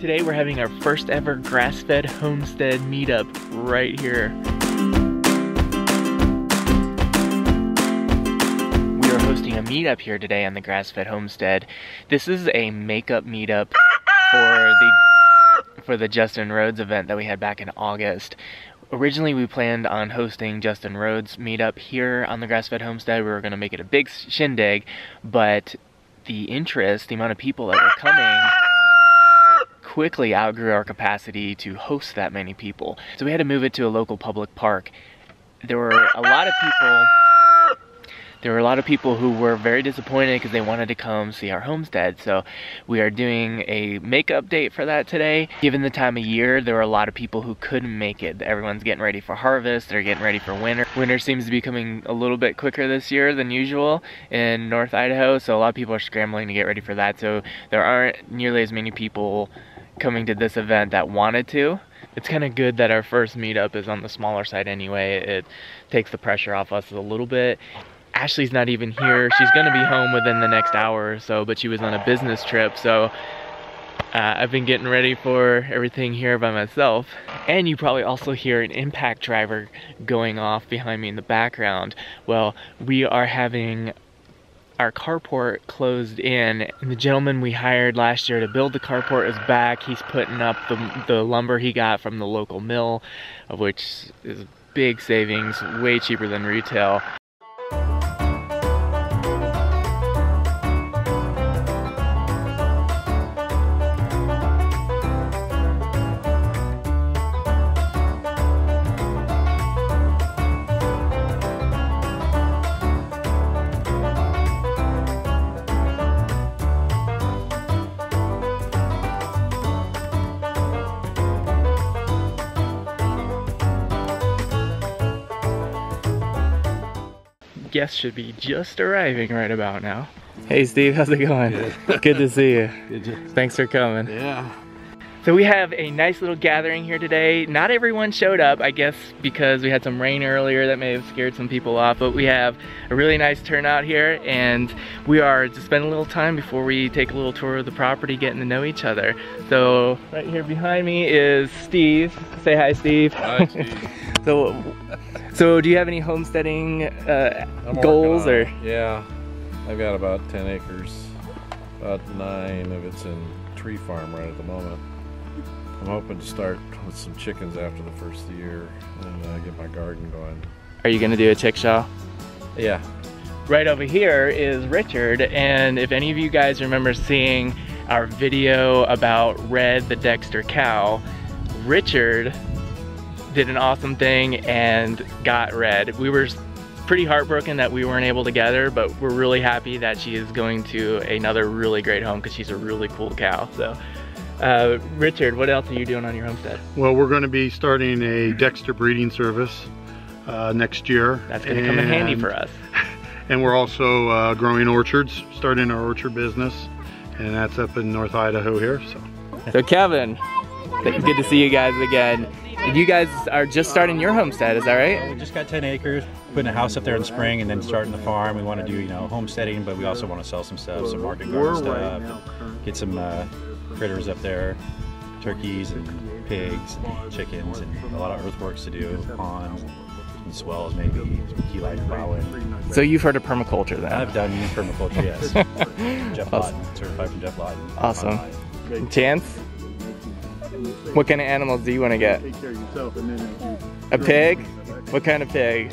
Today we're having our first ever grass-fed homestead meetup right here. We are hosting a meetup here today on the grass-fed homestead. This is a makeup meetup for the for the Justin Rhodes event that we had back in August. Originally, we planned on hosting Justin Rhodes meetup here on the Grass-Fed Homestead. We were going to make it a big shindig, but the interest, the amount of people that were coming quickly outgrew our capacity to host that many people. So we had to move it to a local public park. There were a lot of people there were a lot of people who were very disappointed because they wanted to come see our homestead. So we are doing a makeup date for that today. Given the time of year, there were a lot of people who couldn't make it. Everyone's getting ready for harvest, they're getting ready for winter. Winter seems to be coming a little bit quicker this year than usual in North Idaho, so a lot of people are scrambling to get ready for that. So there aren't nearly as many people coming to this event that wanted to it's kind of good that our first meetup is on the smaller side anyway. It takes the pressure off us a little bit. Ashley's not even here. She's gonna be home within the next hour or so, but she was on a business trip, so uh, I've been getting ready for everything here by myself. And you probably also hear an impact driver going off behind me in the background. Well, we are having our carport closed in and the gentleman we hired last year to build the carport is back. He's putting up the, the lumber he got from the local mill, of which is big savings, way cheaper than retail. Guests should be just arriving right about now. Hey Steve, how's it going? Good, Good to see you. Good Thanks for coming. Yeah. So we have a nice little gathering here today. Not everyone showed up, I guess because we had some rain earlier that may have scared some people off, but we have a really nice turnout here and we are to spend a little time before we take a little tour of the property, getting to know each other. So right here behind me is Steve. Say hi, Steve. Hi, Steve. so, so do you have any homesteading uh, goals or? Yeah, I've got about 10 acres. About nine of it's in tree farm right at the moment. I'm hoping to start with some chickens after the first of the year and uh, get my garden going. Are you gonna do a chickshaw? Yeah. Right over here is Richard, and if any of you guys remember seeing our video about Red the Dexter cow, Richard did an awesome thing and got Red. We were pretty heartbroken that we weren't able to get her, but we're really happy that she is going to another really great home because she's a really cool cow. So uh, Richard, what else are you doing on your homestead? Well, we're going to be starting a Dexter breeding service uh, next year. That's going to come in handy for us. And we're also uh, growing orchards, starting our orchard business, and that's up in North Idaho here. So, so Kevin, good to see you guys again. You guys are just starting your homestead, is that right? We just got 10 acres, putting a house up there in spring and then starting the farm. We want to do, you know, homesteading, but we also want to sell some stuff, some market garden stuff, get some uh, critters up there, turkeys and pigs and chickens and a lot of earthworks to do, ponds and swales maybe, keyline plowing. So you've heard of permaculture then? I've done permaculture, yes. Geoff awesome. Lawton, certified from Geoff Lawton. Awesome. Chance? What kind of animals do you want to get? take care of yourself A pig? What kind of pig?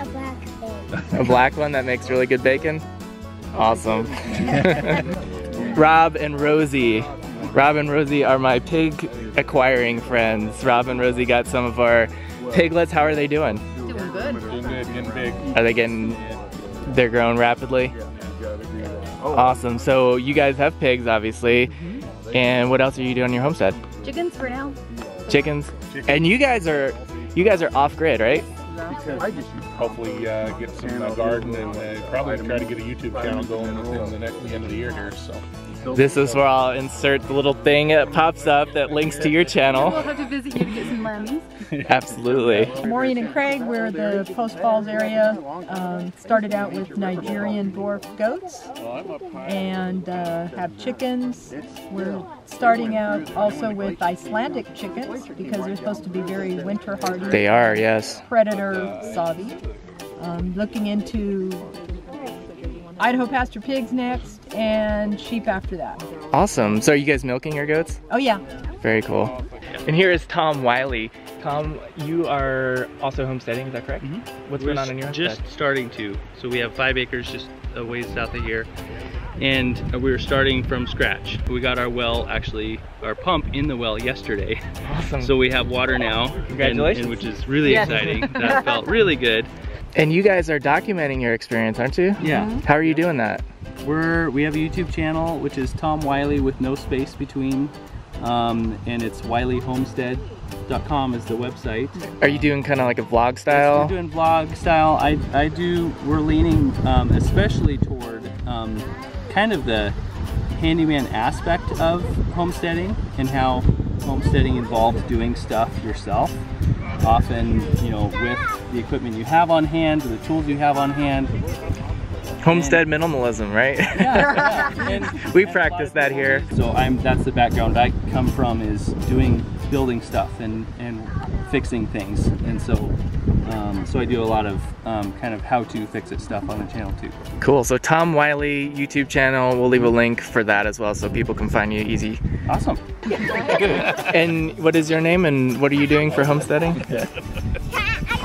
A black pig. A black one that makes really good bacon? Awesome. Rob and Rosie. Rob and Rosie are my pig acquiring friends. Rob and Rosie got some of our piglets. How are they doing? Doing good. Doing good, getting big. Are they getting, they're growing rapidly? Awesome. So you guys have pigs, obviously. Mm-hmm. And what else are you doing on your homestead? Chickens for now. Chickens. And you guys are, you guys are off grid, right? Hopefully uh, get some uh, garden and uh, probably try to get a YouTube channel going within the, next, the end of the year here. So. This is where I'll insert the little thing that pops up that links to your channel. We'll have to visit you to get some lambs. Absolutely. Maureen and Craig, we're the Post Falls area. Um, started out with Nigerian dwarf goats and uh, have chickens. We're starting out also with Icelandic chickens because they're supposed to be very winter hardy. They are, yes. Predator savvy. Um, looking into Idaho pasture pigs next and sheep after that. Awesome. So are you guys milking your goats? Oh yeah, Very cool. And here is Tom Wiley. Tom, you are also homesteading, is that correct? What's We're going on in your just homestead? starting to. So we have five acres just a ways south of here, and uh, we were starting from scratch. We got our well, actually, our pump in the well yesterday. Awesome. So we have water now, and- Congratulations. and, which is really Yes. exciting. that felt really good. and you guys are documenting your experience, aren't you? Yeah, How are you doing that? we're we have a YouTube channel which is Tom Wiley with no space between, um, and it's WileyHomestead.com is the website. Are you doing kind of like a vlog We're style? doing vlog style. I, I do, we're leaning um, especially toward um, kind of the handyman aspect of homesteading and how homesteading involves doing stuff yourself. Often, you know, with the equipment you have on hand, the tools you have on hand. Homestead minimalism, right? Yeah, yeah. And we practice that here. so I'm that's the background I come from is doing building stuff and and fixing things and so um, so I do a lot of um, kind of how to fix it stuff on the channel too. Cool. So Tom Wiley YouTube channel, we'll leave a link for that as well so people can find you easy. Awesome. And what is your name and what are you doing for homesteading?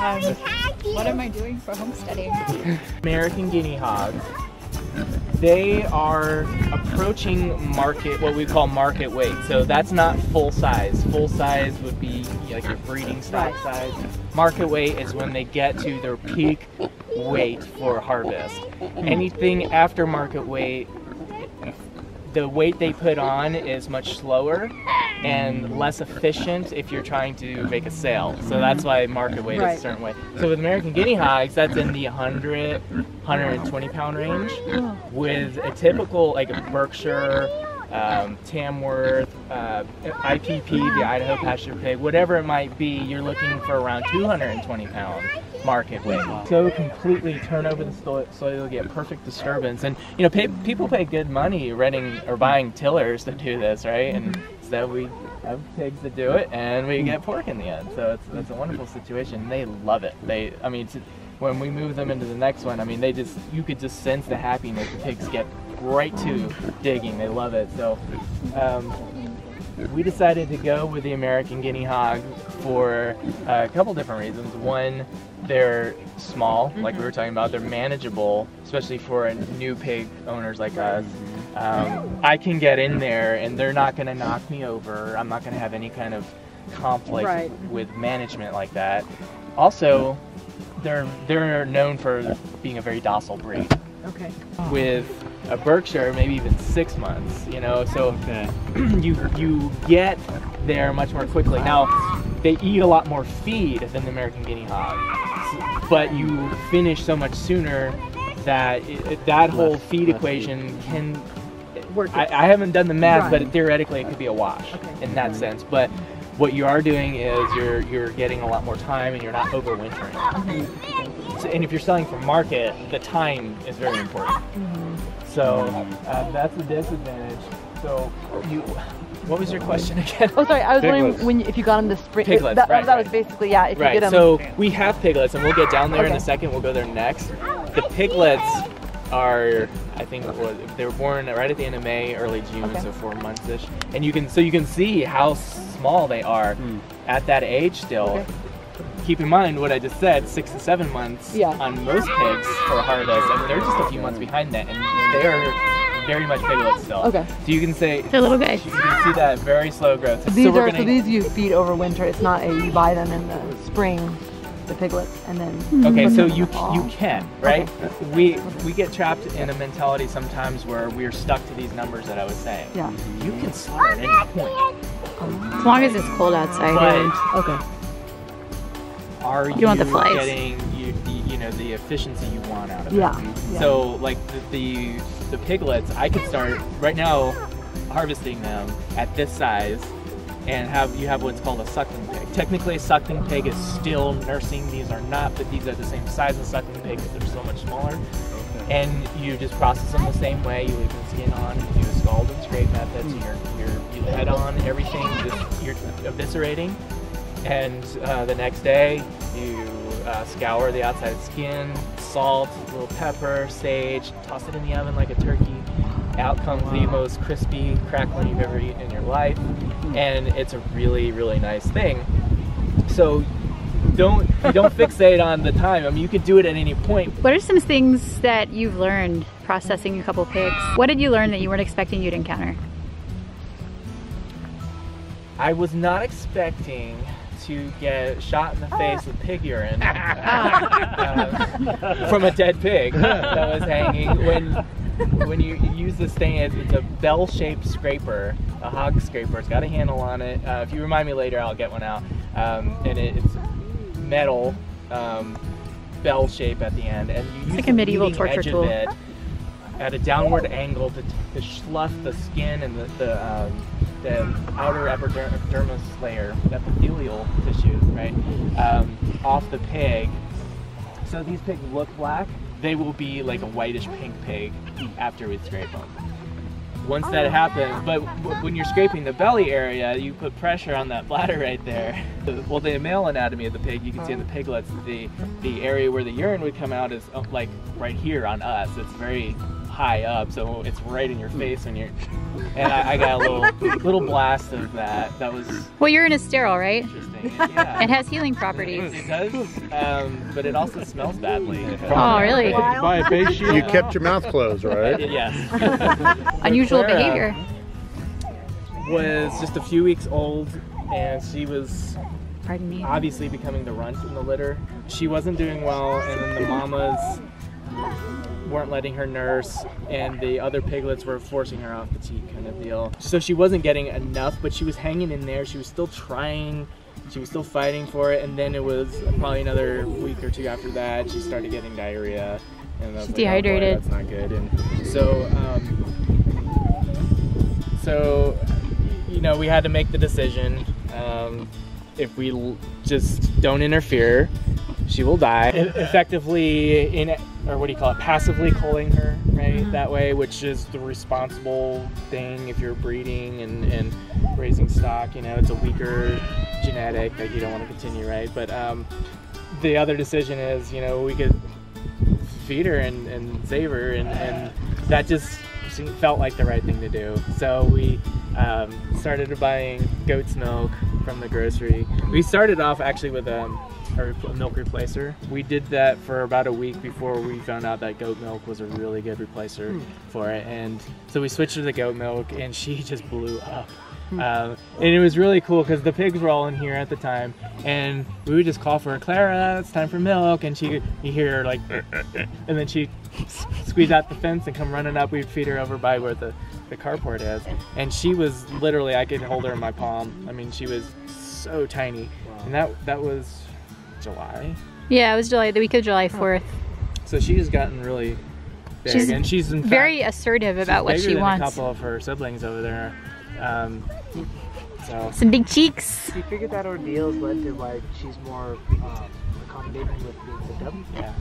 Um, what am I doing for homesteading? American guinea hogs. They are approaching market, what we call market weight. So that's not full size. Full size would be like your breeding stock size. Market weight is when they get to their peak weight for harvest. Anything after market weight, the weight they put on is much slower and less efficient if you're trying to make a sale. So that's mm-hmm. why market weight is a certain way. So with American guinea hogs, that's in the 100, 120 pound range. Oh. With a typical like a Berkshire, um, Tamworth, uh, IPP, the Idaho pasture pig, whatever it might be, you're looking for around 220 pound market weight. So completely turn over the soil, soil you'll get perfect disturbance. And you know, pay, people pay good money renting or buying tillers to do this, right? And so we have pigs that do it, and we get pork in the end. So it's it's a wonderful situation. They love it. They, I mean, to, when we move them into the next one, I mean, they just you could just sense the happiness. The pigs get right to digging. They love it. So. Um, we decided to go with the American guinea hog for a couple different reasons. One, they're small, like we were talking about. They're manageable, especially for a new pig owners like us. Um, I can get in there, and they're not going to knock me over. I'm not going to have any kind of conflict Right. with management like that. Also, they're they're known for being a very docile breed okay. with a Berkshire, maybe even six months. You know, so Okay. you you get there much more quickly. Now, they eat a lot more feed than the American guinea hog, but you finish so much sooner that it, it- that whole Less- feed less equation can. Work I. I haven't done the math, Right. but theoretically it could be a wash Okay. in that sense. But what you are doing is you're you're getting a lot more time and you're not overwintering. So, and if you're selling for market, the time is very important. Mm-hmm. So uh, that's a disadvantage. So you, what was your question again? Oh, sorry. I was Piglets. wondering when you, if you got them to spring. Piglets, that, right, that right. was basically yeah. If you Right. get them. So we have piglets, and we'll get down there in a second. We'll go there next. The piglets are, I think, what- they were born right at the end of May, early June, Okay. so four months ish. And you can, so you can see how small they are at that age still. Okay. Keep in mind what I just said, six to seven months Yeah. on most pigs for a harvest, and they're just a few months behind that, and they're very much piglets still. Okay. So you can say They're little guys. you can see that very slow growth. So these we're are gonna, so these you feed over winter. It's not a you buy them in the spring, the piglets, and then. Mm-hmm. Okay, so you you can right. We we get trapped in a mentality sometimes where we're stuck to these numbers that I was saying. Yeah. You can sell at any point, As long as it's cold outside. but Okay. Are you, You want the flies. getting you, you know the efficiency you want out of Yeah, it? yeah. So like the, the the piglets, I could start right now harvesting them at this size and have you have what's called a suckling pig. Technically, a suckling pig is still nursing. These are not, but these are the same size as suckling pigs. They're so much smaller. And you just process them the same way. You leave the skin on. You do a scald and scrape method. So hmm. you're, you're you head on everything. Just you're eviscerating, and uh, the next day you uh, scour the outside skin, salt, a little pepper, sage, toss it in the oven like a turkey. Out comes the most crispy crackling you've ever eaten in your life, and it's a really, really nice thing. So don't don't fixate on the time. I mean, you could do it at any point. What are some things that you've learned processing a couple pigs? What did you learn that you weren't expecting you'd encounter? I was not expecting to get shot in the face with pig urine uh, from a dead pig that was hanging. When when you use this thing, it's, it's a bell-shaped scraper, a hog scraper. It's got a handle on it. Uh, if you remind me later, I'll get one out. Um, and it, it's metal um, bell shape at the end, and you use like the a medieval torture edge tool. of it at a downward angle to, to slough the skin and the the, um, the outer epidermis layer, the epithelial tissue, right, um, off the pig. So these pigs look black. They will be like a whitish pink pig after we scrape them. Once that happens, but when you're scraping the belly area, you put pressure on that bladder right there. Well, the male anatomy of the pig, you can see in the piglets, the the area where the urine would come out is uh, like right here on us. It's very high up, so it's right in your face when you're. And I, I got a little little blast of that. That was Well, you're in a sterile, right? interesting. Yeah. It has healing properties. It does, um, but it also smells badly. Oh, really? Buy a face shield. You kept your mouth closed, right? Yes. Unusual Clara behavior. Was just a few weeks old, and she was Pardon me. obviously becoming the runt in the litter. She wasn't doing well, and then the mamas weren't letting her nurse, and the other piglets were forcing her off the teat, kind of deal. So she wasn't getting enough, but she was hanging in there. She was still trying. She was still fighting for it, and then it was probably another week or two after that. She started getting diarrhea, and I was She's like, "Oh, boy, dehydrated. that's not good. And so, um, so you know, we had to make the decision. Um, if we l- just don't interfere, she will die. E- Effectively, in or what do you call it? Passively culling her, right? That way, which is the responsible thing if you're breeding and, and raising stock. You know, it's a weaker genetic that you don't want to continue, right? But um, the other decision is, you know, we could feed her and, and save her, and, and that just felt like the right thing to do. So we um, started buying goat's milk from the grocery. We started off actually with um, a, milk replacer. We did that for about a week before we found out that goat milk was a really good replacer for it, and so we switched to the goat milk, and she just blew up. Um, and it was really cool because the pigs were all in here at the time, and we would just call for her, Clara, it's time for milk, and she, you hear her like, and then she squeeze out the fence and come running up. We'd feed her over by where the, the carport is, and she was literally, I could hold her in my palm. I mean, she was so tiny, and that that was July. Yeah, it was July, the week of July 4th. So she's gotten really big, She's and she's in fact, Very assertive about what she than wants. A couple of her siblings over there. Um, so Some big cheeks. Do you figure that ordeal's led to like she's more um, accommodating with being picked up? Yeah.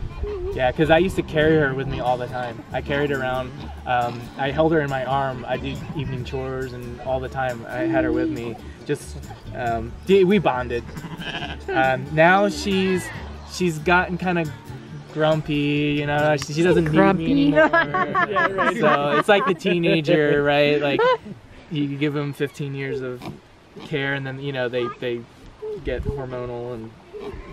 Yeah, because I used to carry her with me all the time. I carried her around. Um, I held her in my arm. I did evening chores and all the time. I had her with me. Just um, we bonded. Um, now she's she's gotten kind of grumpy. You know, she, she doesn't Grumpy. need me anymore. So it's like the teenager, right? Like you give them 15 years of care, and then you know they they get hormonal and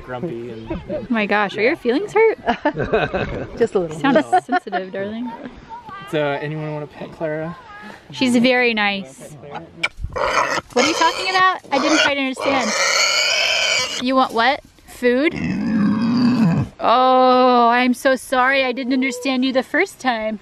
grumpy and, and Oh my gosh, are your feelings hurt? Just a little. You sound sensitive, darling. So, anyone want to pet Clara? She's very nice. What are you talking about? I didn't quite understand. You want what? Food? Oh, I'm so sorry. I didn't understand you the first time.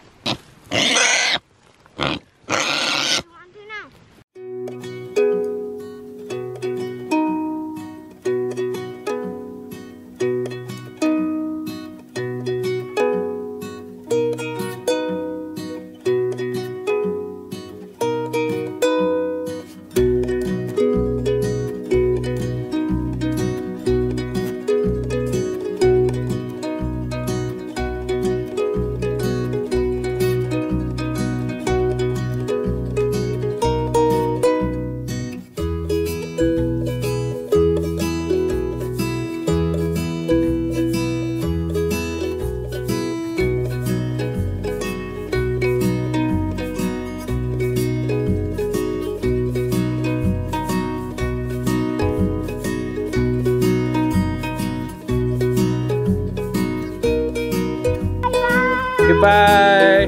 Goodbye.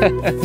Bye. Bye.